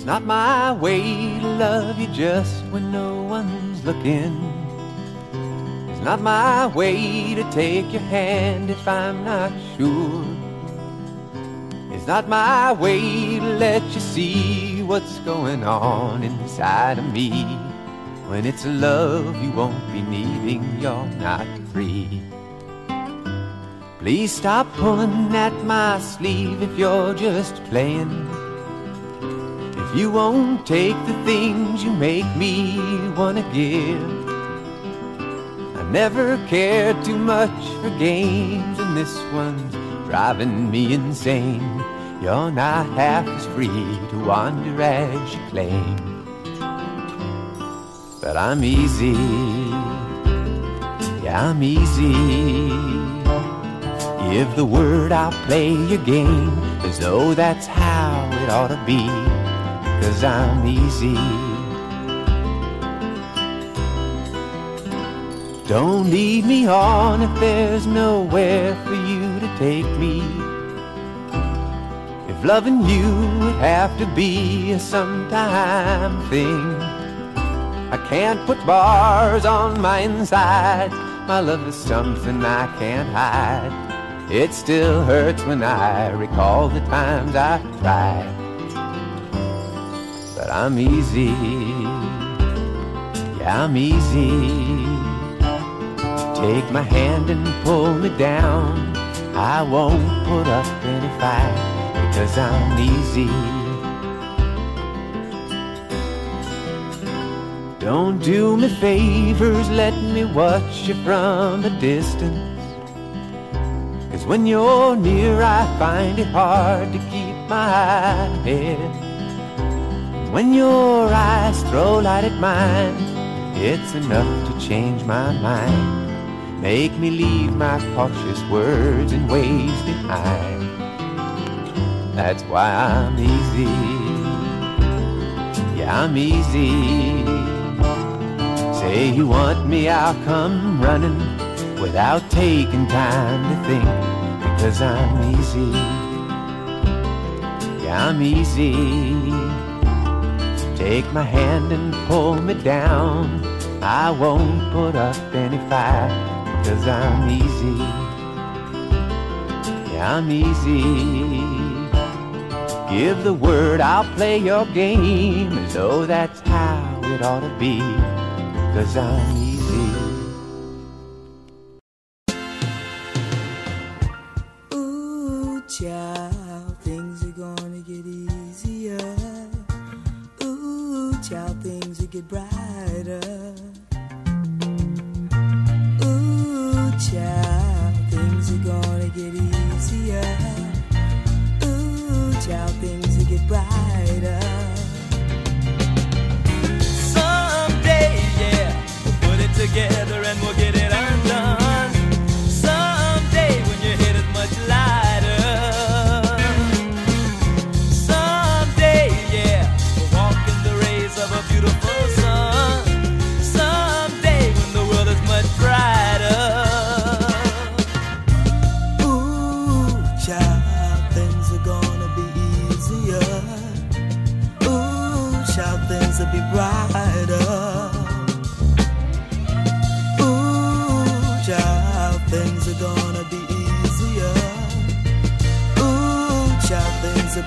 It's not my way to love you just when no one's looking. It's not my way to take your hand if I'm not sure. It's not my way to let you see what's going on inside of me. When it's a love you won't be needing, you're not free. Please stop pulling at my sleeve if you're just playing. You won't take the things you make me wanna give. I never cared too much for games, and this one's driving me insane. You're not half as free to wander as you claim. But I'm easy, yeah, I'm easy. Give the word, I'll play your game as though that's how it ought to be. Cause I'm easy. Don't lead me on if there's nowhere for you to take me. If loving you would have to be a sometime thing. I can't put bars on my inside. My love is something I can't hide. It still hurts when I recall the times I've tried. But I'm easy. Yeah, I'm easy. Take my hand and pull me down. I won't put up any fight because I'm easy. Don't do me favors, let me watch you from a distance. Cause when you're near, I find it hard to keep my head. When your eyes throw light at mine, it's enough to change my mind. Make me leave my cautious words and ways behind. That's why I'm easy. Yeah, I'm easy. Say you want me, I'll come running without taking time to think. Because I'm easy. Yeah, I'm easy. Take my hand and pull me down. I won't put up any fight, cause I'm easy. Yeah, I'm easy. Give the word, I'll play your game as though that's how it ought to be, cause I'm easy. Child, things will get brighter. Ooh, child, things are gonna get easier. Ooh, child, things will get brighter. Someday, yeah, we'll put it together and we'll get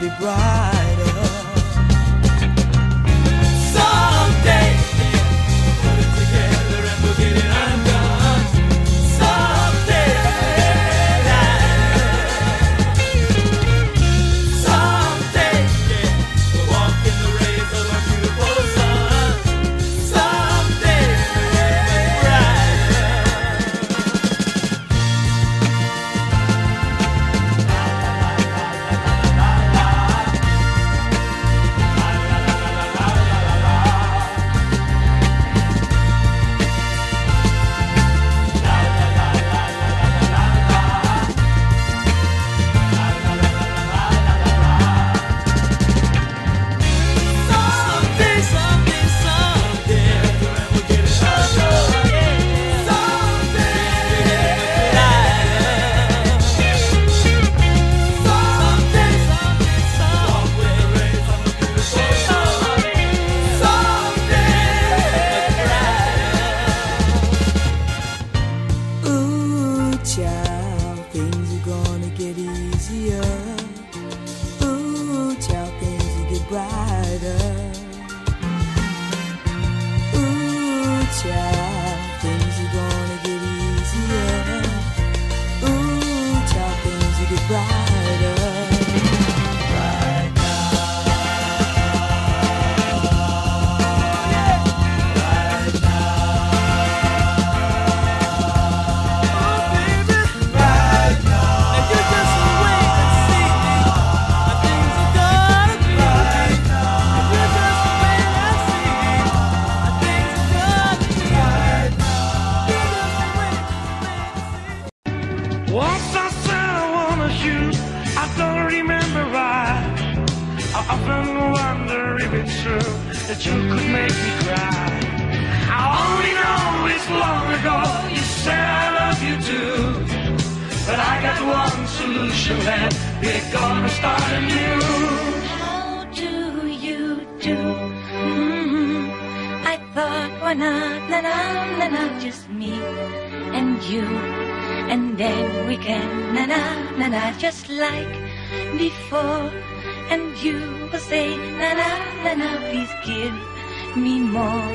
be brighter. We're gonna start anew. How do you do? Mm-hmm. I thought, why not? Na na na na, just me and you. And then we can na na na na, just like before. And you will say na na na na, please give me more.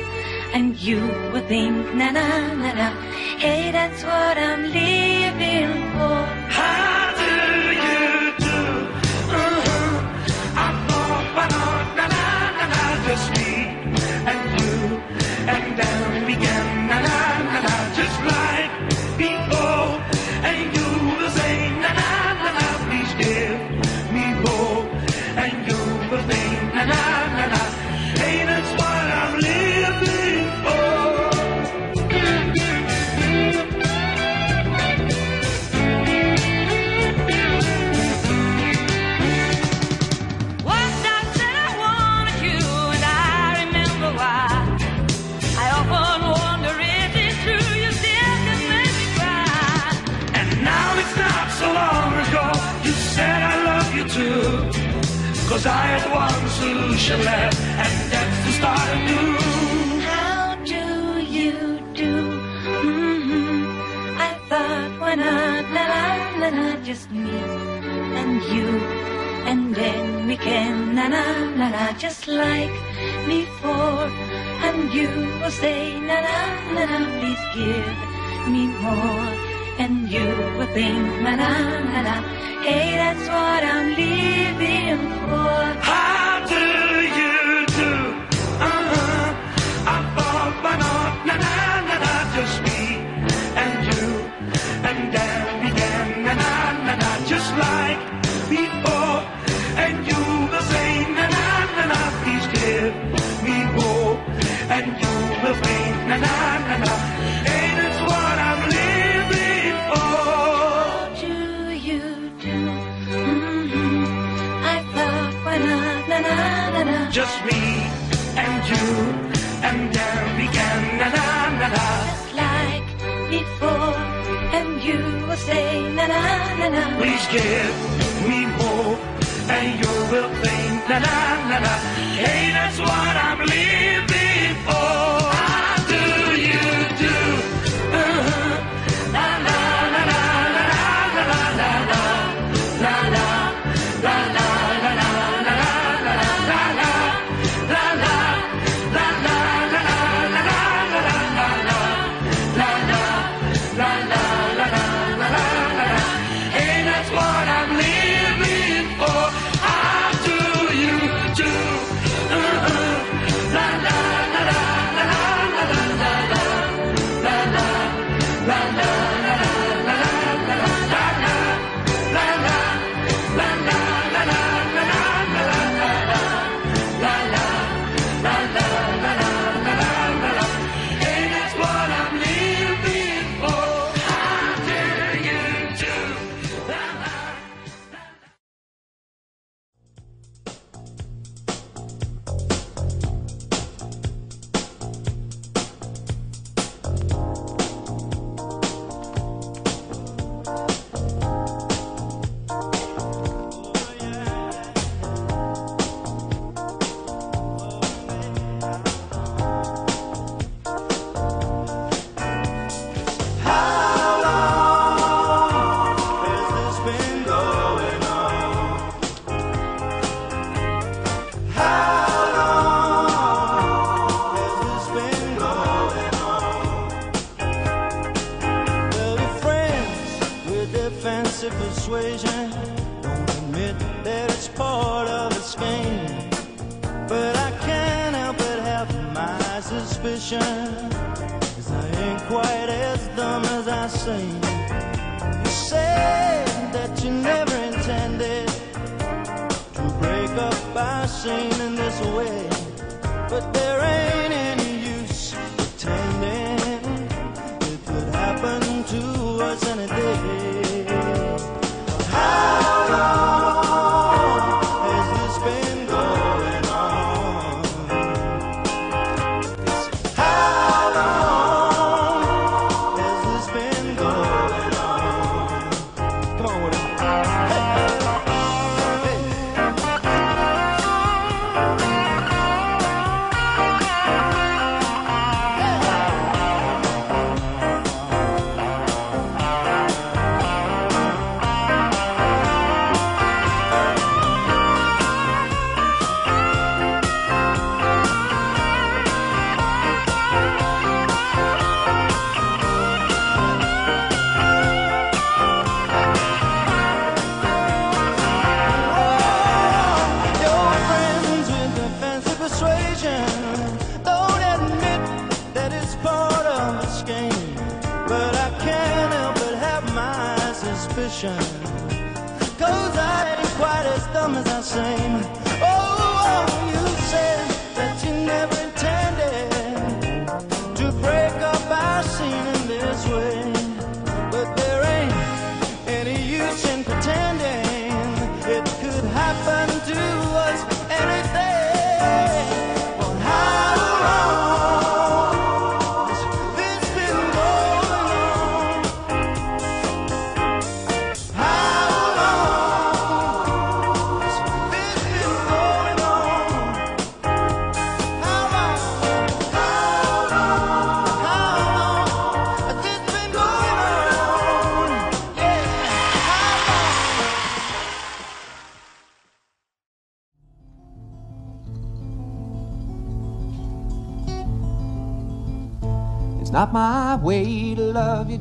And you will think na na na na, hey, that's what I'm living for. again, na na na na, just like before. And you will say, na na na na, please give me more. And you will think, na na na na, hey, that's what I'm living for. How do you do? Uh-huh. I thought, why not? Na na na na, just me and you and then again, na na na na, just like before. And you say na na na na. Please give me more, and you will think na na na na. Hey, that's what I'm living for.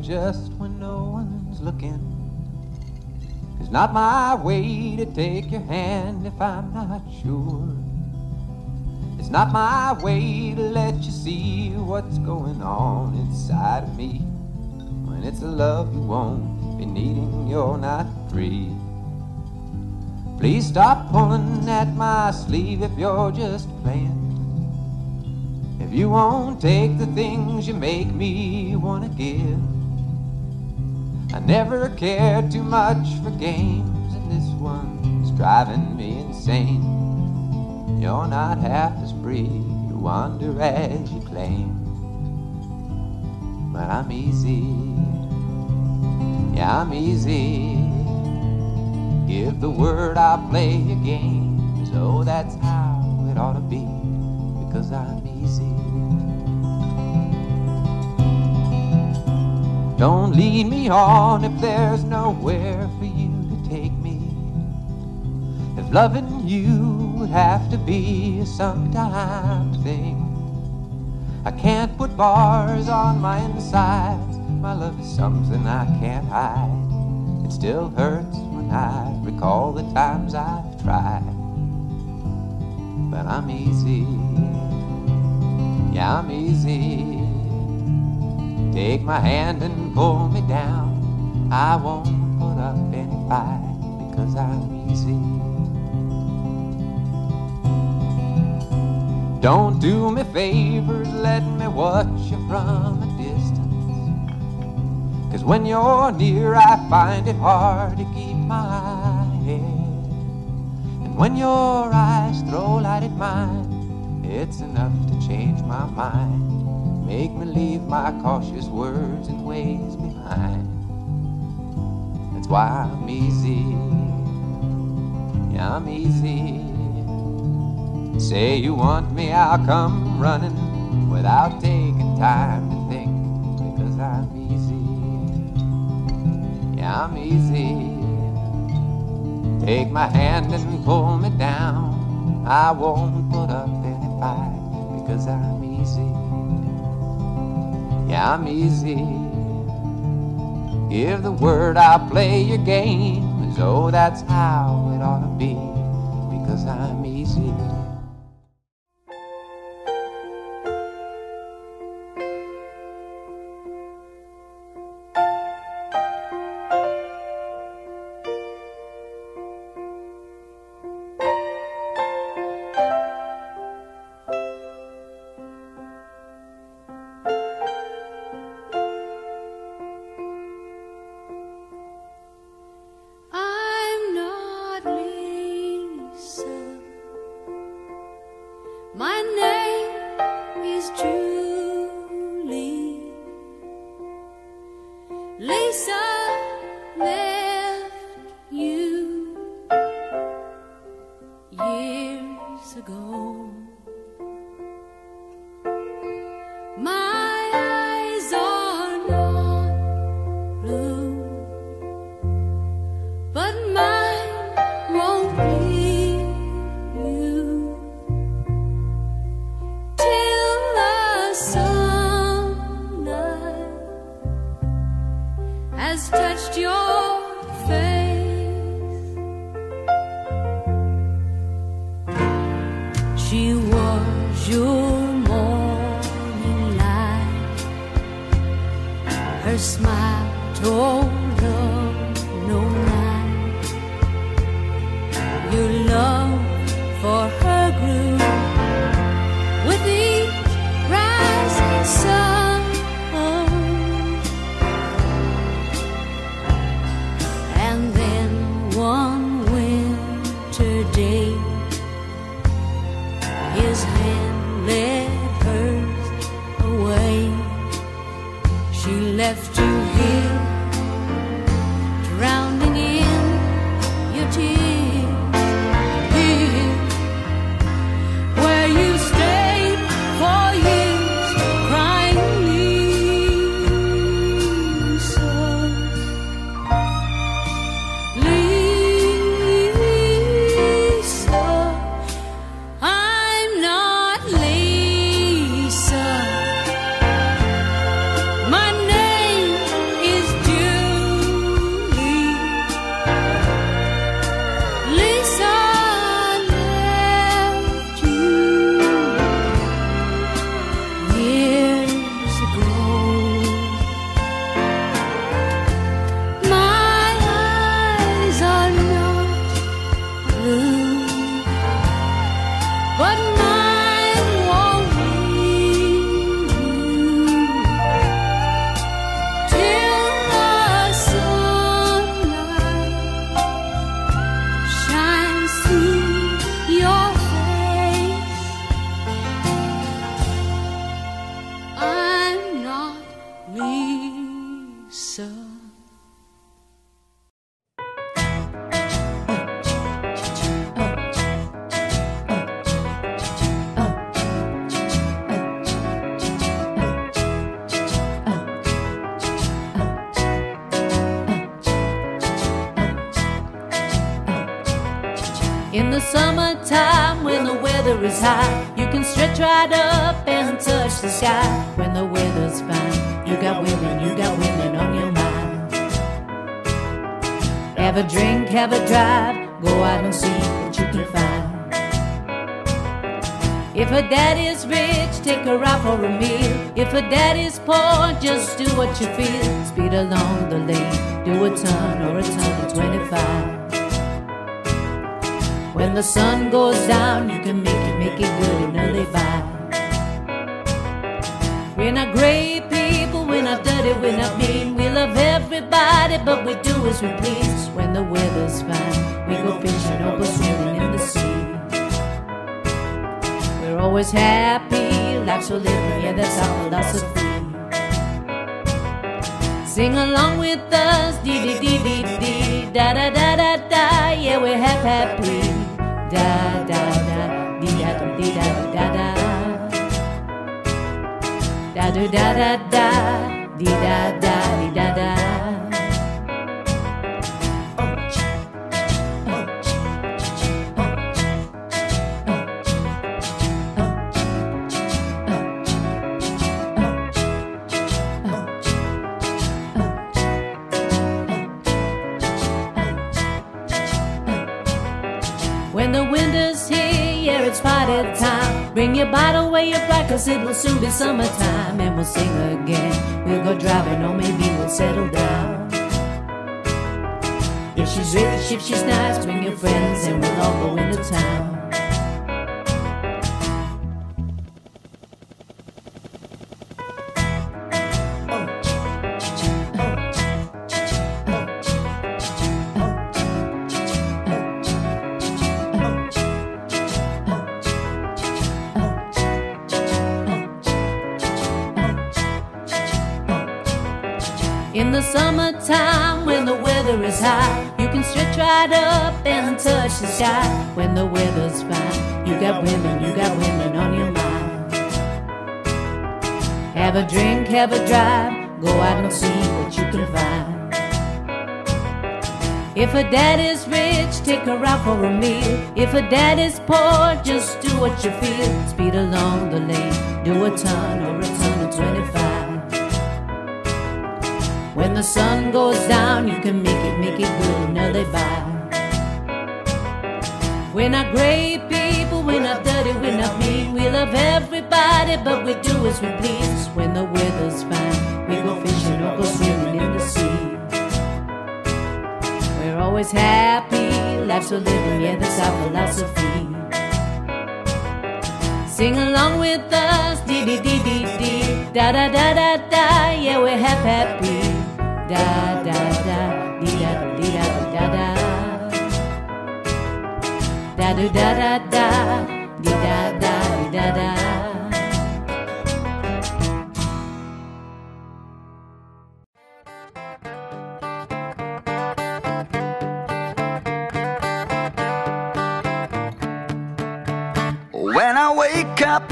Just when no one's looking. It's not my way to take your hand if I'm not sure. It's not my way to let you see what's going on inside of me. When it's a love you won't be needing, you're not free. Please stop pulling at my sleeve if you're just playing. If you won't take the things you make me wanna give. I never cared too much for games, and this one's driving me insane. You're not half as free, you wander as you claim. But I'm easy, yeah, I'm easy. Give the word, I'll play your game. So that's how it ought to be, because I'm easy. Don't lead me on if there's nowhere for you to take me. If loving you would have to be a sometime thing. I can't put bars on my insides. My love is something I can't hide. It still hurts when I recall the times I've tried. But I'm easy. Yeah, I'm easy. Take my hand and pull me down. I won't put up any fight because I'm easy. Don't do me favors, let me watch you from a distance. Cause when you're near, I find it hard to keep my head. And when your eyes throw light at mine, it's enough to change my mind. Make me leave my cautious words and ways behind. That's why I'm easy. Yeah, I'm easy. Say you want me, I'll come running without taking time to think. Because I'm easy. Yeah, I'm easy. Take my hand and pull me down. I won't put up any fight because I'm easy. Yeah, I'm easy. Give the word, I'll play your game. So oh, that's how it ought to be because I'm easy. But do what you feel. Speed along the lane, do a turn or a turn of 25. When the sun goes down, you can make it, make it good in early by. We're not great people, we're not dirty, we're not mean. We love everybody, but we do as we please. When the weather's fine, we go fishing or go swimming in the sea. We're always happy, life's so living, yeah, that's our philosophy. Sing along with us, dee dee dee dee dee, da da da da da, yeah, we're happy, da da da, dee da da dee da da da, da da da da da. Dee da da. Cause it will soon be summertime. And we'll sing again. We'll go driving, or maybe we'll settle down. If she's rich, if she's nice, bring your friends, and we'll all go into town. Touch the sky. When the weather's fine, you got women, you got women on your mind. Have a drink, have a drive, go out and see what you can find. If a dad is rich, take her out for a meal. If a dad is poor, just do what you feel. Speed along the lane, do a turn or a turn of 25. When the sun goes down, you can make it, make it good another by. We're not great people, we're not dirty, we're not mean. We love everybody, but we do as we please. When the weather's fine, we go fishing or go swimming in the sea. We're always happy. Life's a living, yeah, that's our philosophy. Sing along with us, dee dee dee dee dee, da da da da da, yeah, we're happy, da da, Da da da da da, dee da da dee da da. When I wake up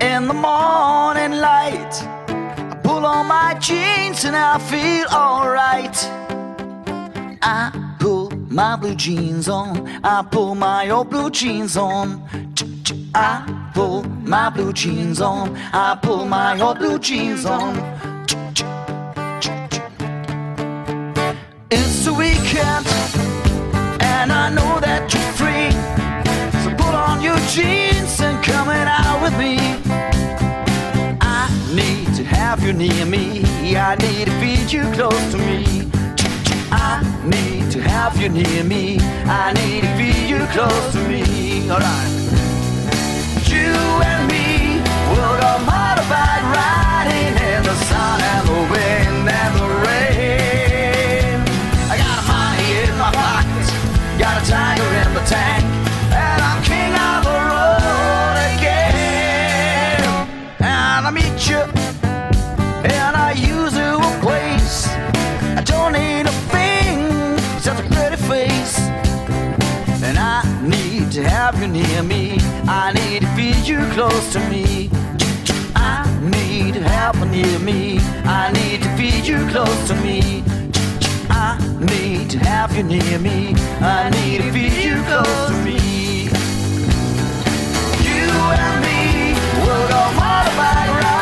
in the morning light, I pull on my jeans and I feel alright. I my blue jeans on, I pull my old blue jeans on. I pull my blue jeans on, I pull my old blue jeans on. It's the weekend, and I know that you're free. So put on your jeans and come and out with me. I need to have you near me. I need to feel you close to me. I need to have you near me. I need to feel you close to me. Alright. You and me will go motorbike riding in the sun and the wind and the rain. I got a money in my pocket, got a tiger in the tank, have you near me. I need to feel you close to me. I need to have you near me. I need to feel you close to me. I need to have you near me. I need to feel you close to me. You and me will go motorbike riding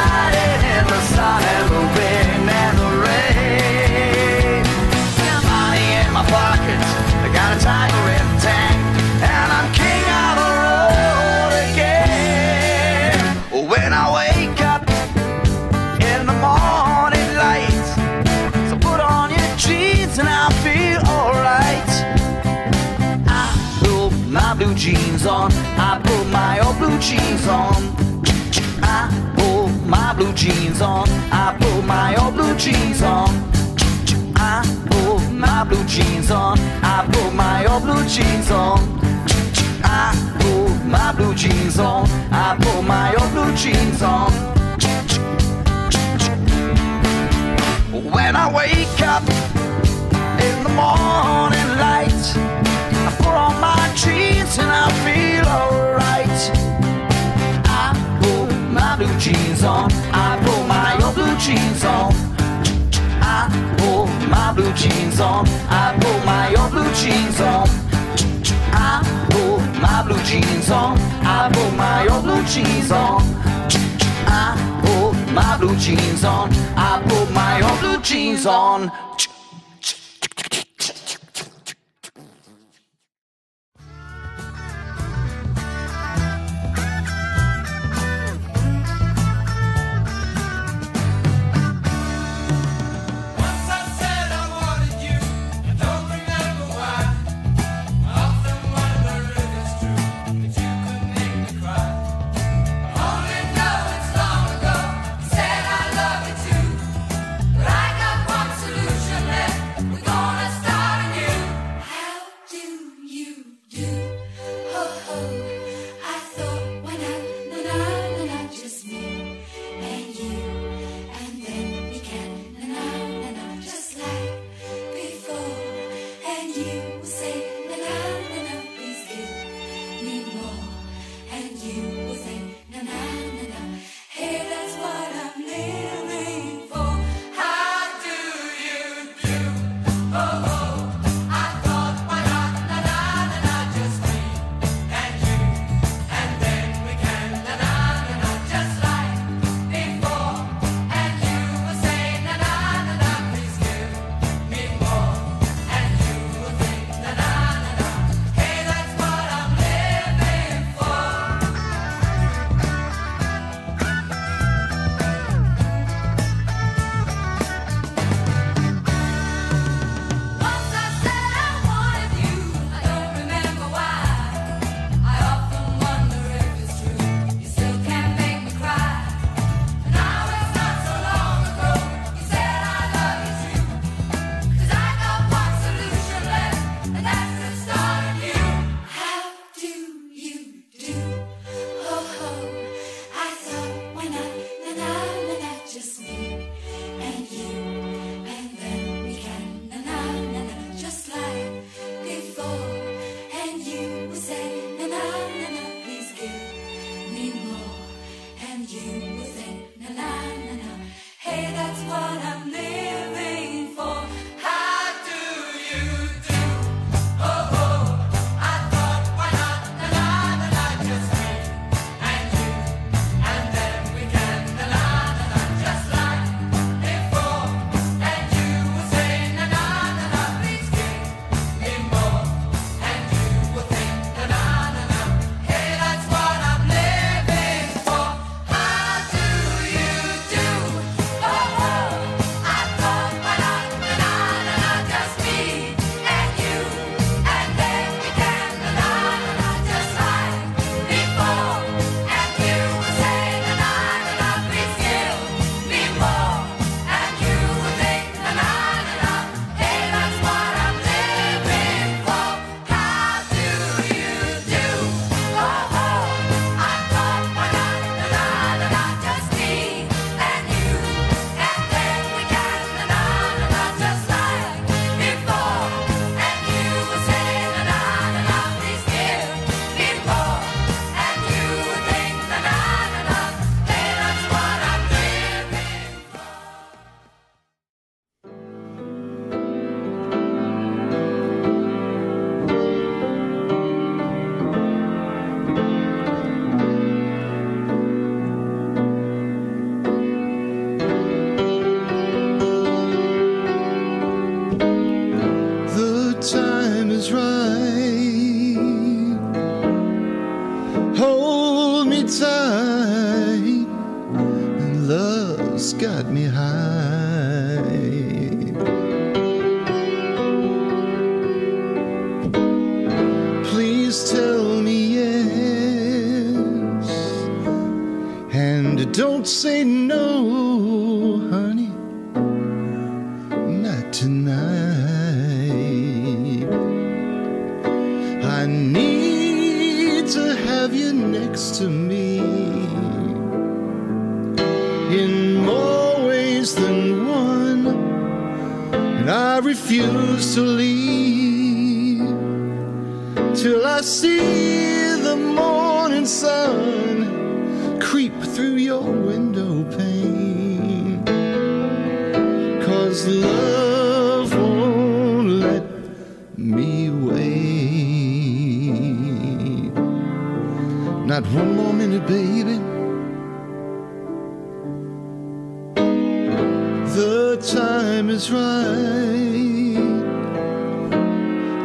blue jeans on. I pull my old blue jeans on. I pull my blue jeans on. I pull my old blue jeans on. I pull my blue jeans on. I pull my old blue jeans on. I pull my blue jeans on. I pull my old blue jeans on. When I wake up in the morning light. I put on my jeans and I feel alright. I pull my blue jeans on. I pull my old blue jeans on. I pull my blue jeans on. I pull my old blue jeans on. Jeans on. I pull my old blue jeans on. I pull my blue jeans on. I pull my old blue jeans on. you.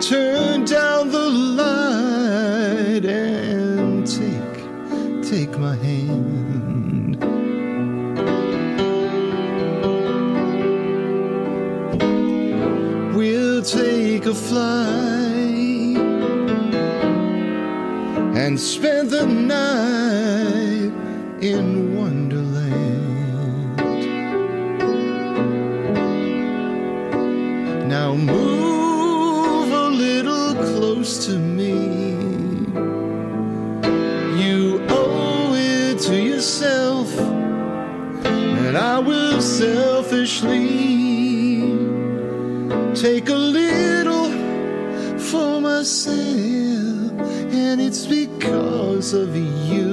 Turn down the light and take, take my hand. We'll take a flight and spend the night in. take a little for myself, and it's because of you.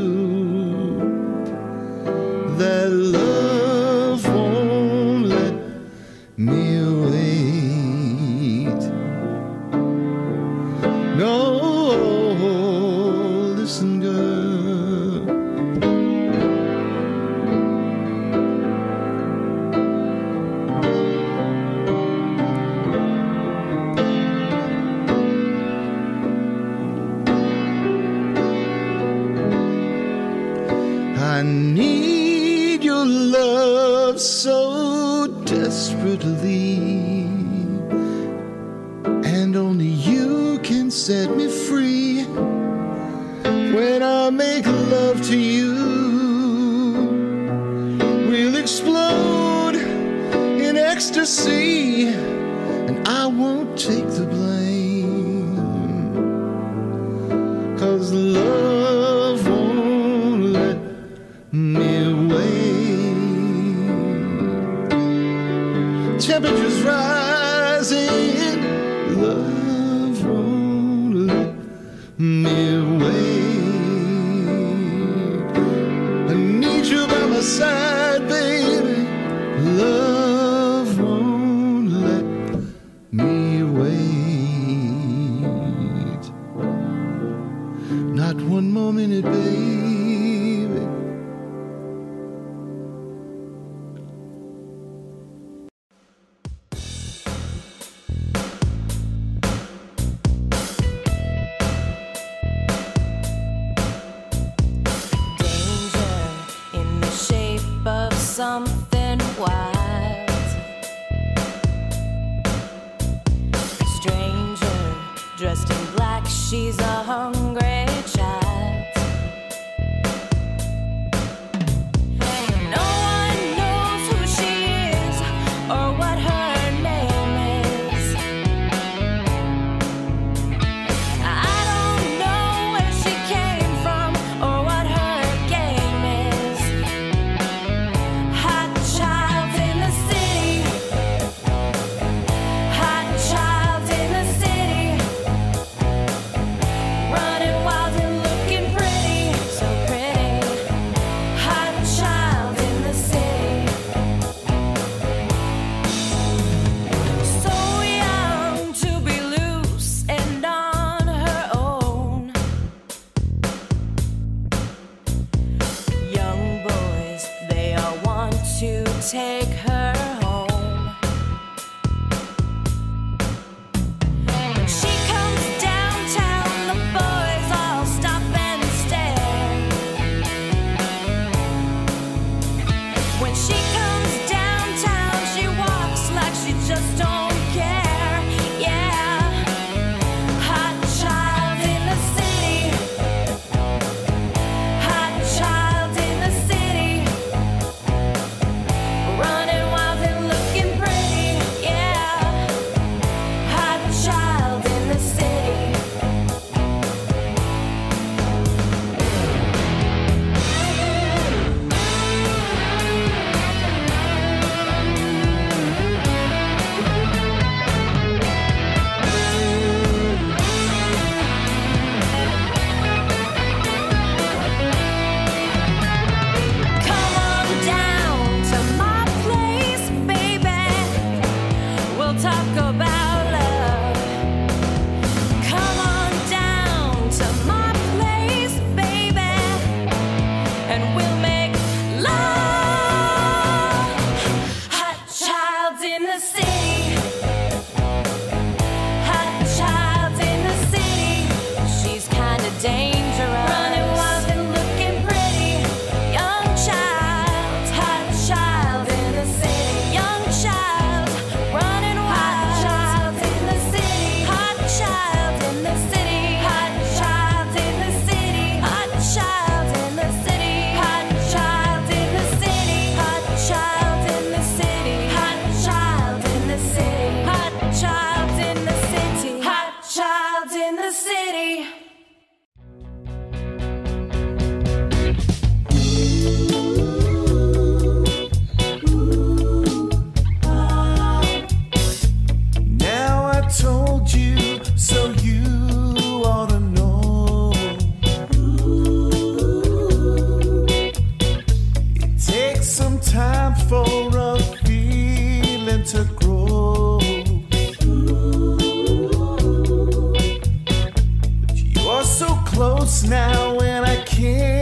notes now and I can't.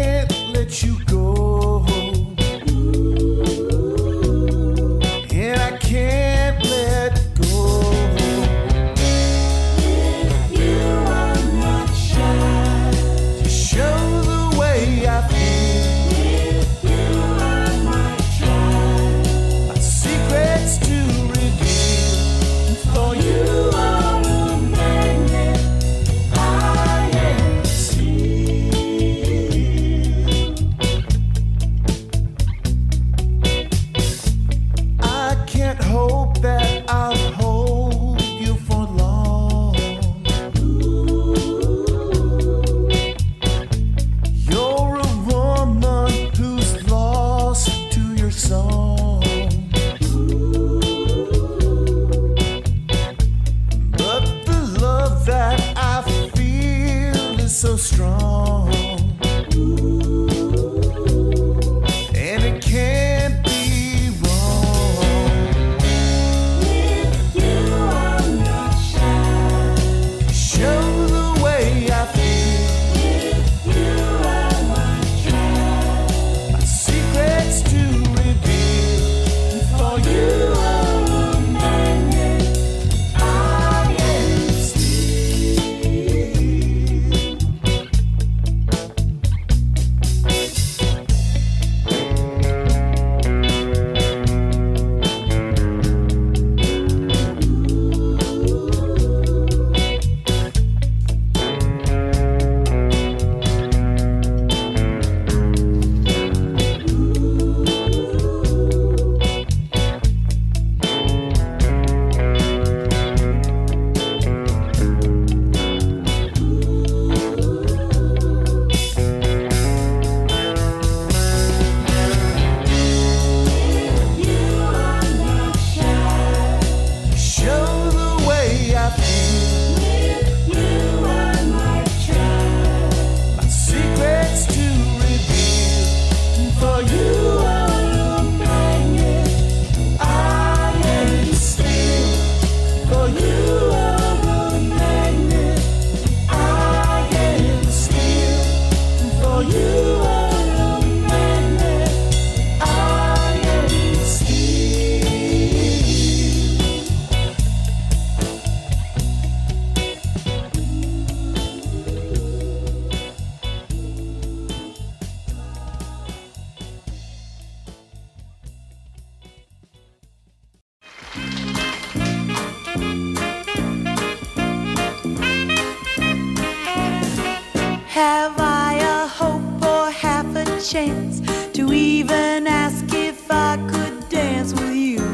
chance to even ask if I could dance with you.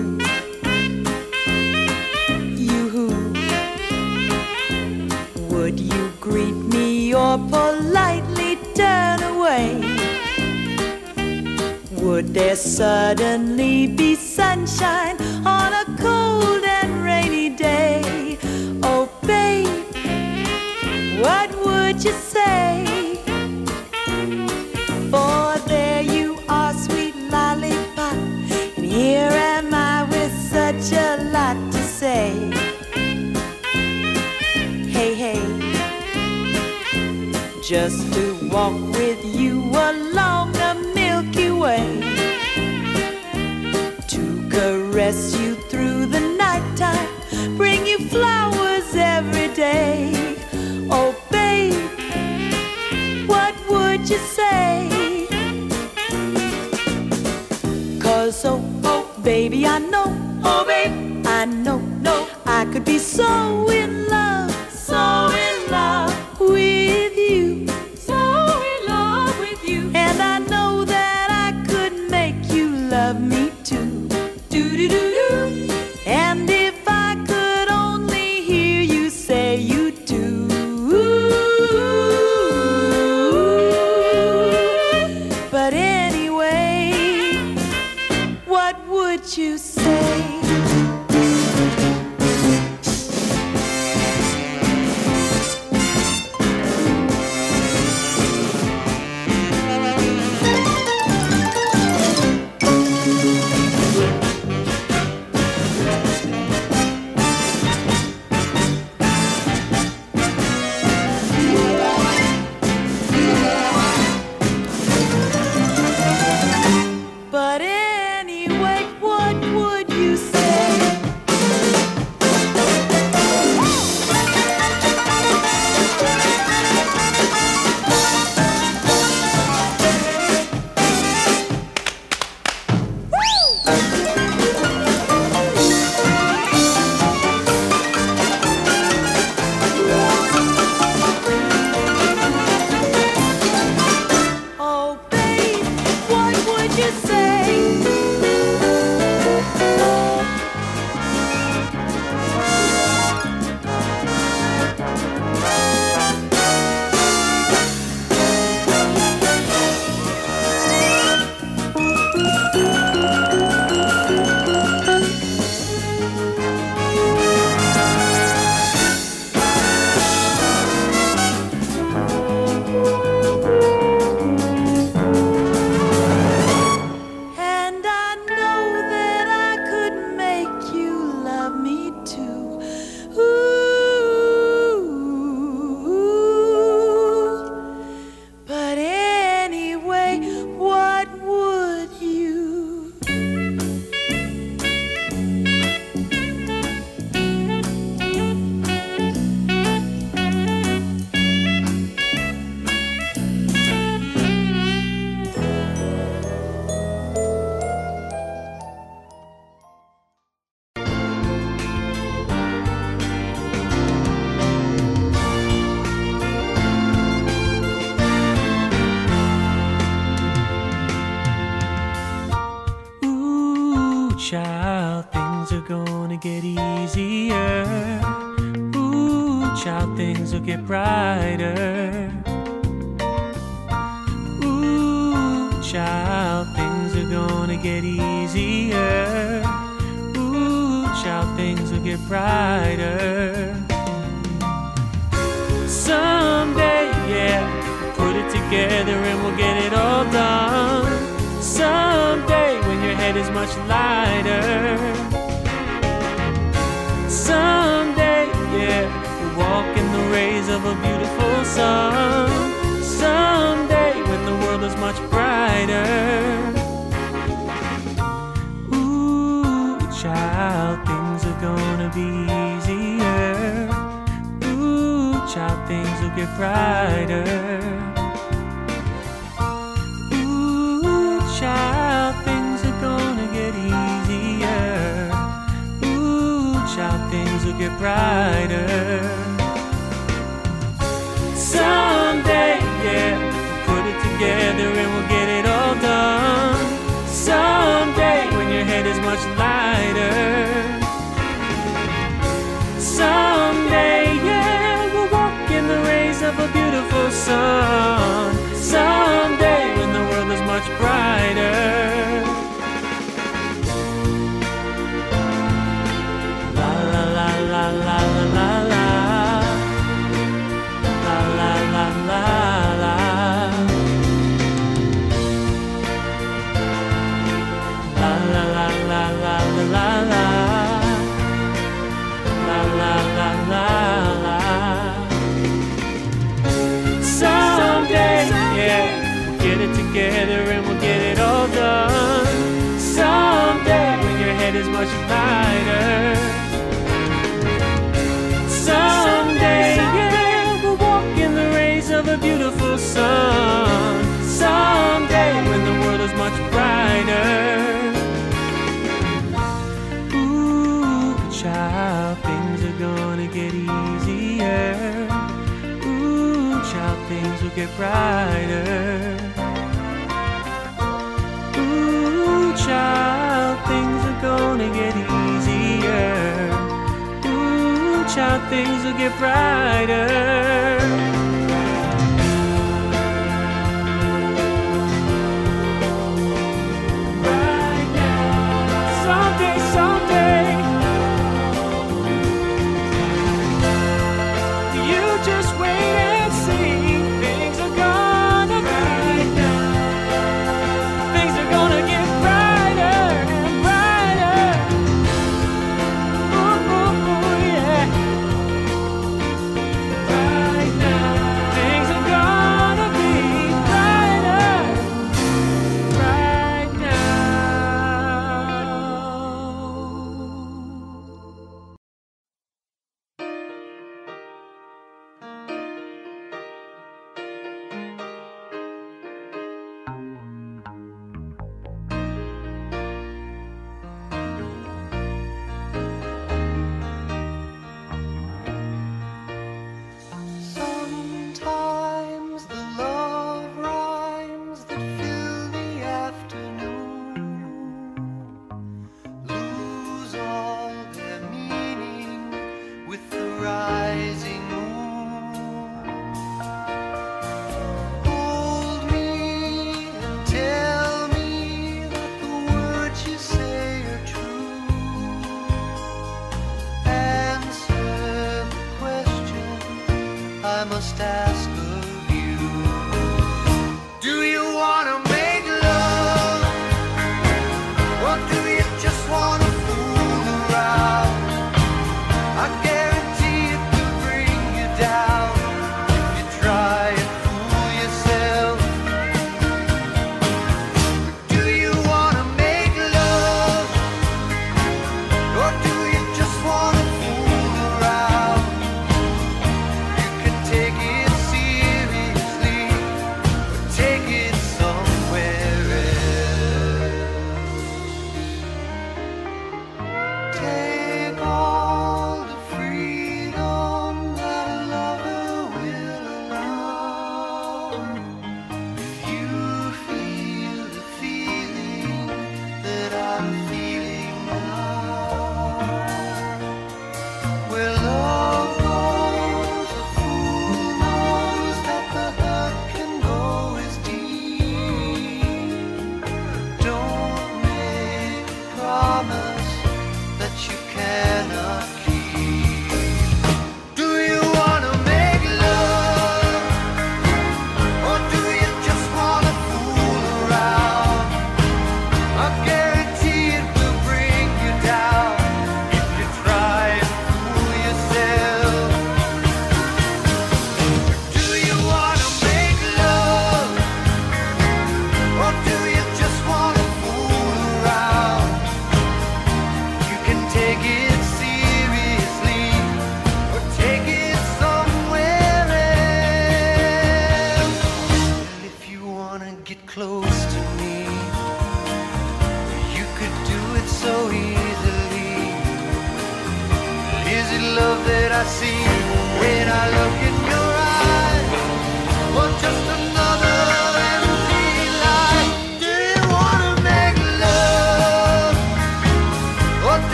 You who would you greet me or politely turn away? Would there suddenly be sunshine? just to get brighter. Ooh, child, things are gonna get easier. Ooh, child, things will get brighter.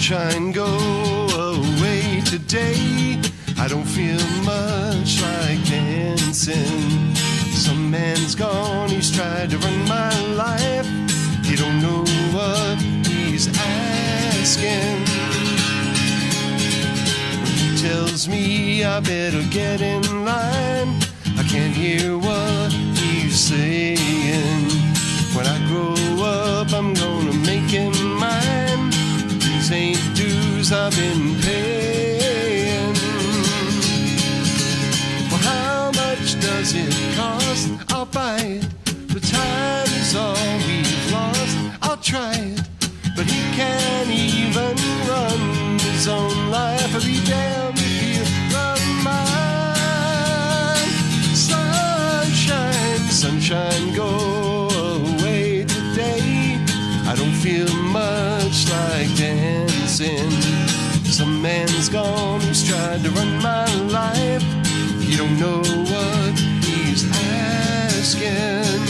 Sunshine go away today. I don't feel much like dancing. Some man's gone, he's tried to run my life. He don't know what he's asking. He tells me I better get in line. I can't hear what he's saying. Dues I've been paying. Well, how much does it cost? I'll buy it. The time is all we've lost. I'll try it. But he can't even run his own life. I'll be damned if he'll run mine. Sunshine, sunshine, go away today. I don't feel much like dancing. Some man's gone who's tried to run my life. He don't know what he's asking.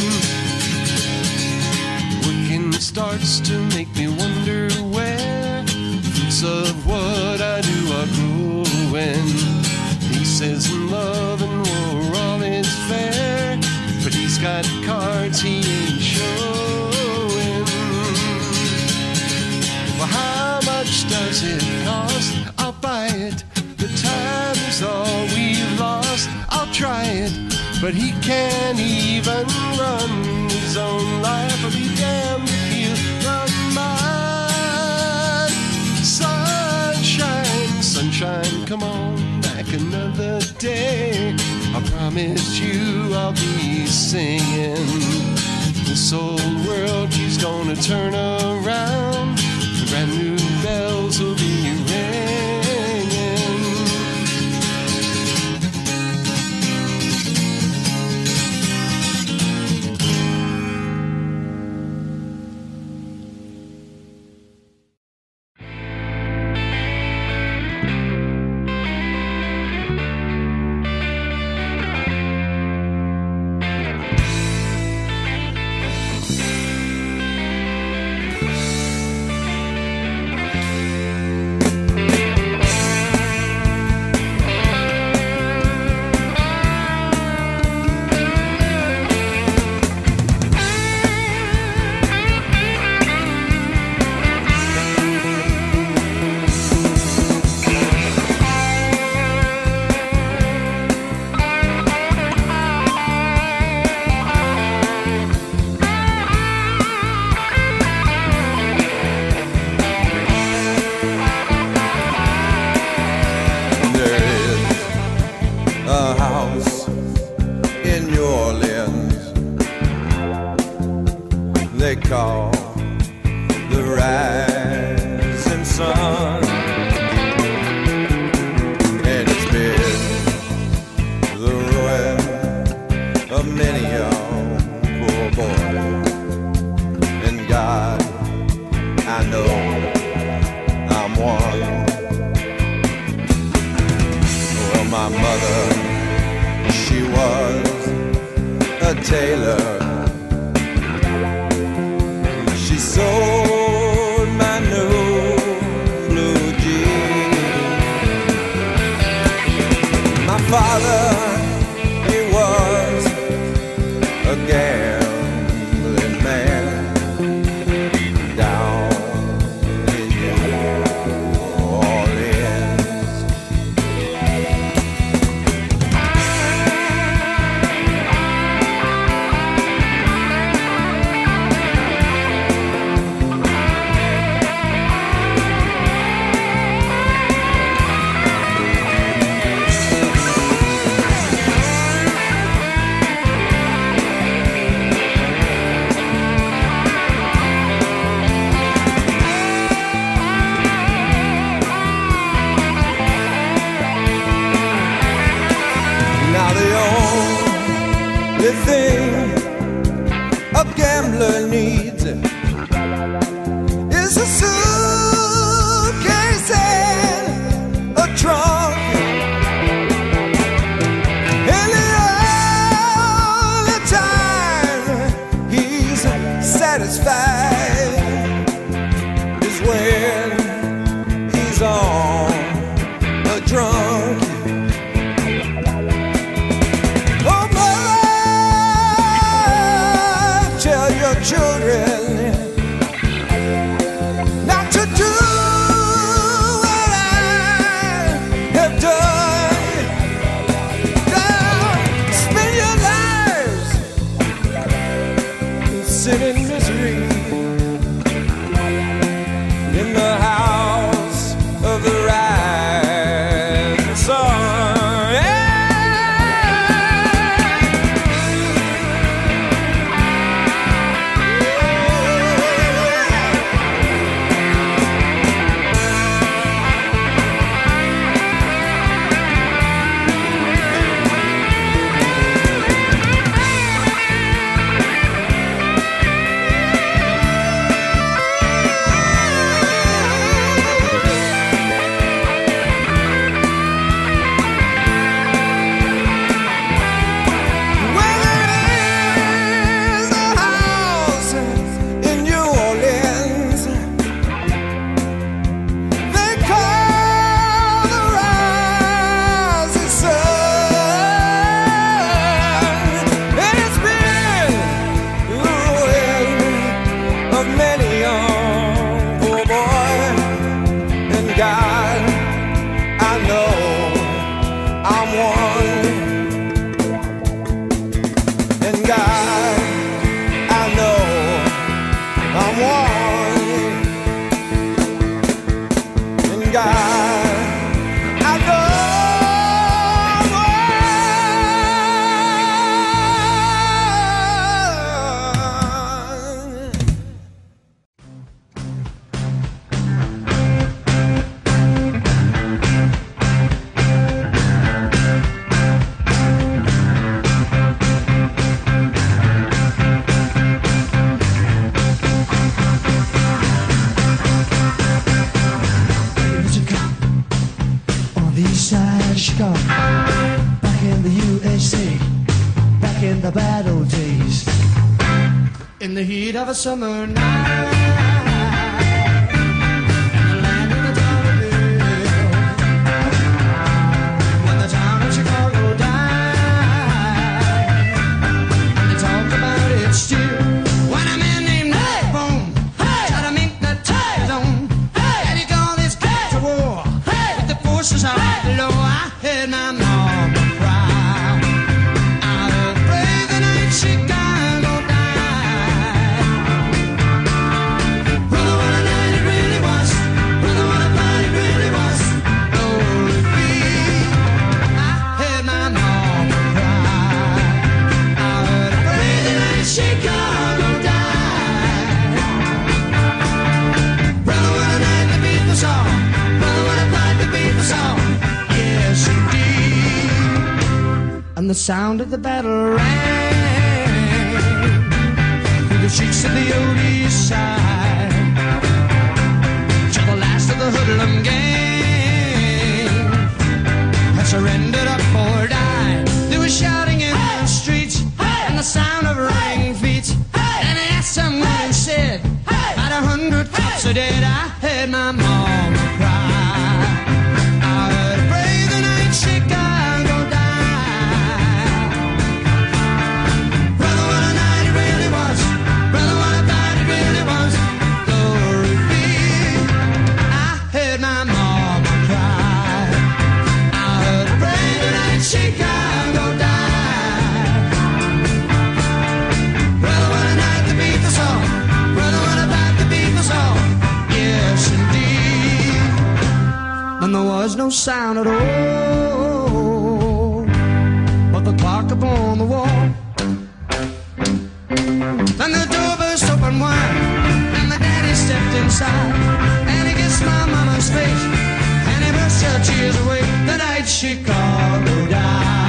Working starts to make me wonder where fruits of what I do are growing. He says in love and war all is fair, but he's got cards he but he can't even run his own life. I'll be damned if he'll run mine. Sunshine, sunshine, come on back another day. I promise you I'll be singing. This old world, she's gonna turn around. Brand new summer night. sound of the my mama cried. I heard a. Brother, a night to beat the. Brother, a night to beat the. Yes, indeed. And there was no sound at all, but the clock upon the wall. And the door burst open wide, and the daddy stepped inside my mama's face, and he brushed her tears away the night she called Chicago died.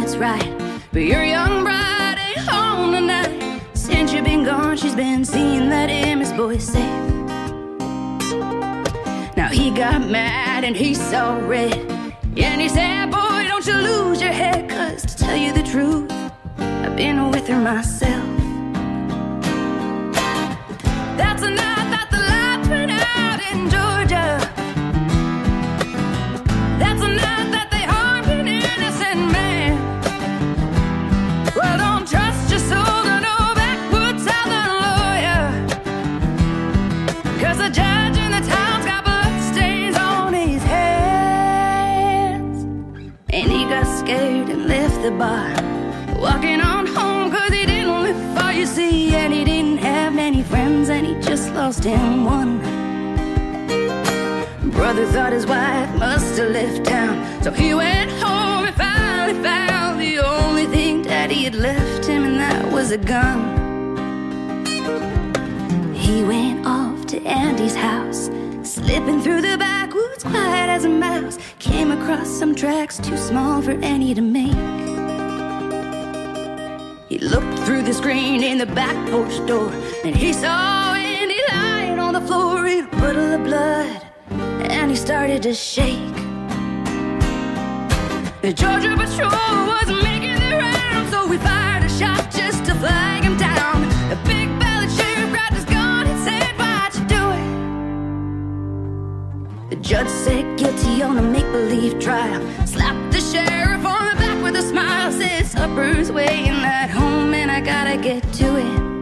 That's right. But your young bride ain't home tonight. Since you've been gone, she's been seeing that Amos boy safe. Now he got mad and he saw red. And he said, Boy, don't you lose your head. Cause to tell you the truth, I've been with her myself. That's the bar. Walking on home cause he didn't live far, you see. And he didn't have many friends and he just lost him one. Brother thought his wife must have left town. So he went home and finally found the only thing daddy had left him, and that was a gun. He went off to Andy's house, slipping through the backwoods quiet as a mouse. Came across some tracks too small for Andy to make. Looked through the screen in the back porch door, and he saw Andy lying on the floor in a puddle of blood, and he started to shake. The Georgia Patrol was making their rounds, so we fired a shot just to flag him down. The big bellied sheriff grabbed his gun and said, Why'd you do it? The judge said guilty on a make believe trial. Slapped the sheriff on with a smile. Said, Supper's waiting at home, and I gotta get to it.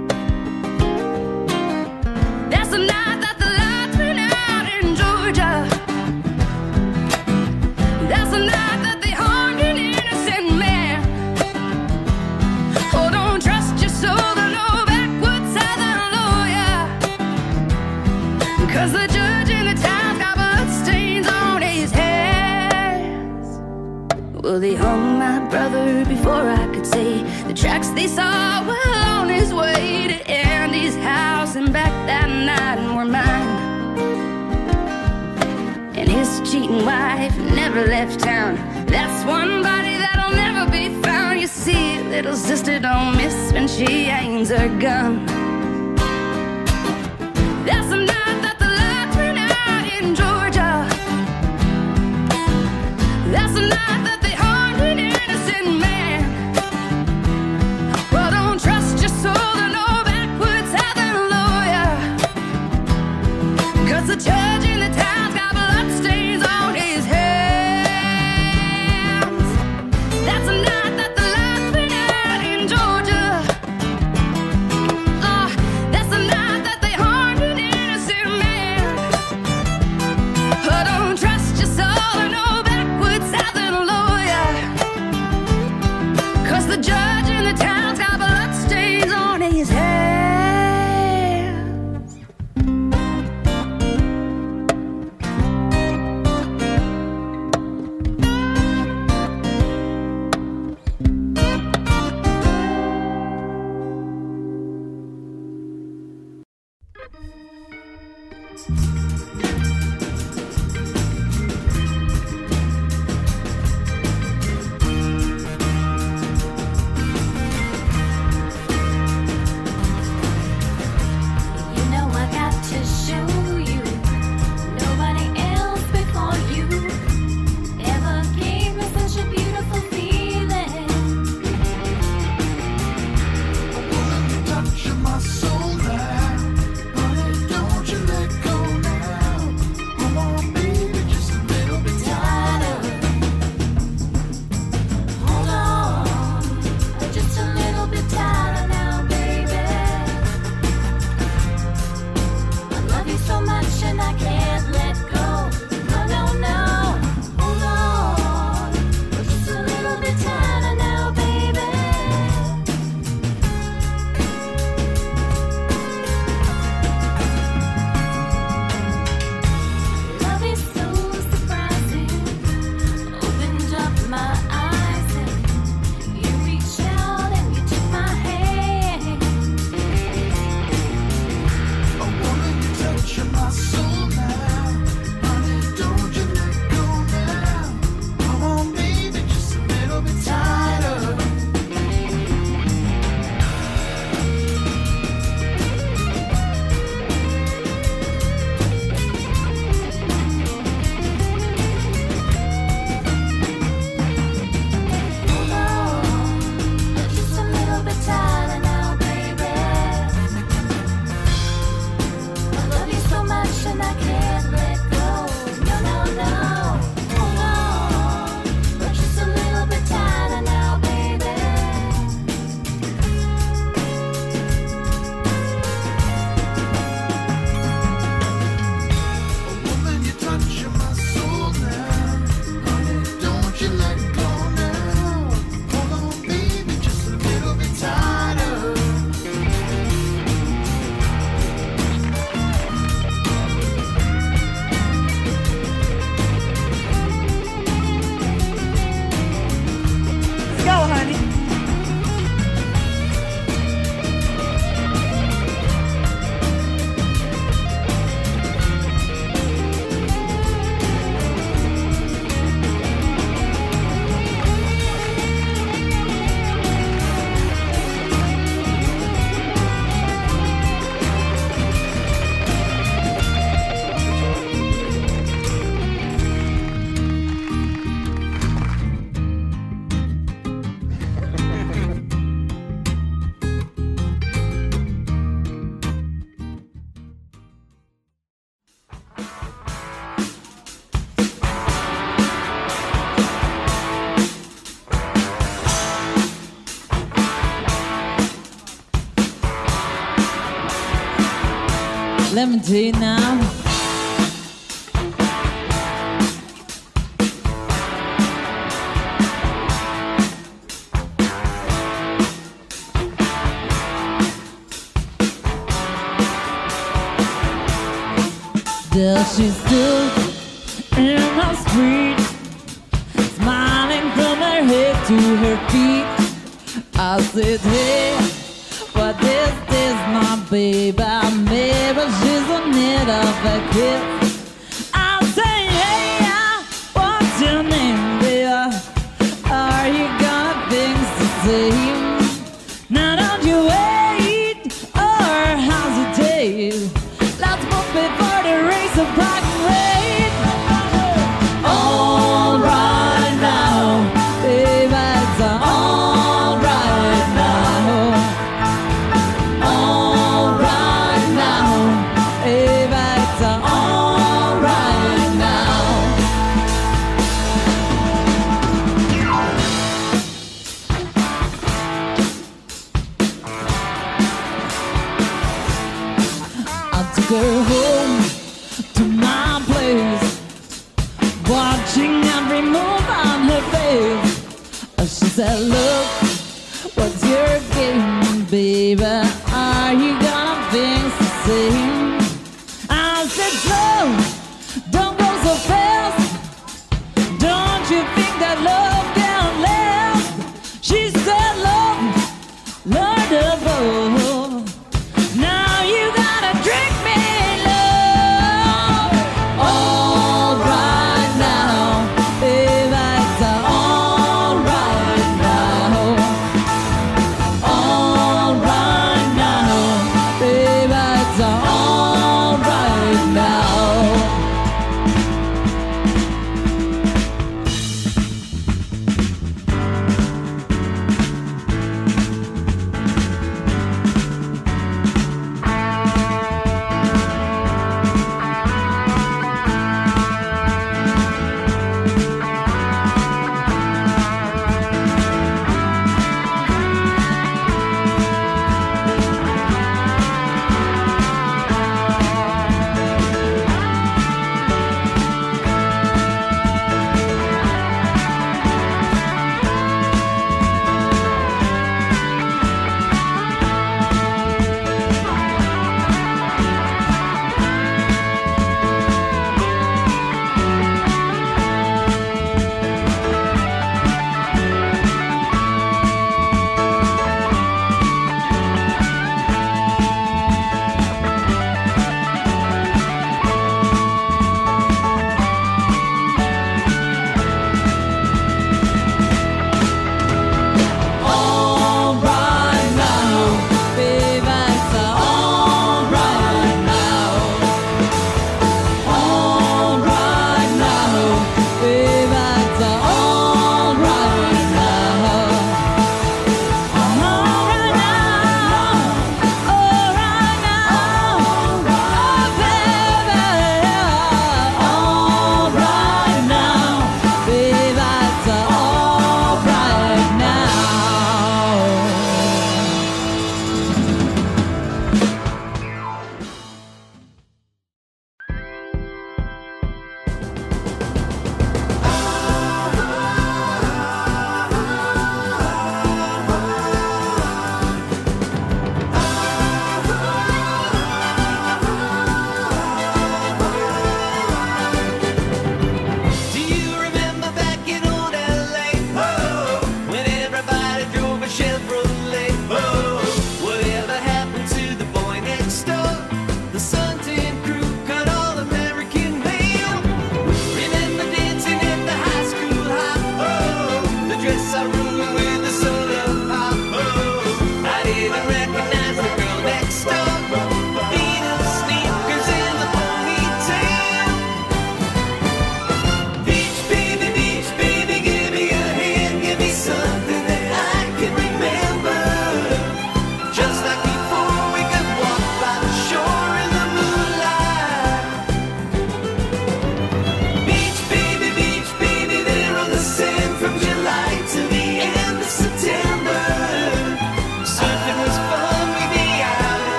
Well, they hung my brother before I could say the tracks they saw well on his way to Andy's house and back that night and were mine. And his cheating wife never left town. That's one body that'll never be found. You see, little sister don't miss when she aims her gun. That's the night that the lights went out in Georgia. That's the night that the judge let me do it now. There she stood in the street, smiling from her head to her feet. I said, hey. the kids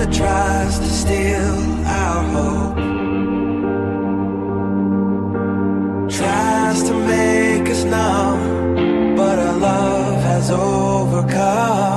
that tries to steal our hope. Tries to make us numb But our love has overcome.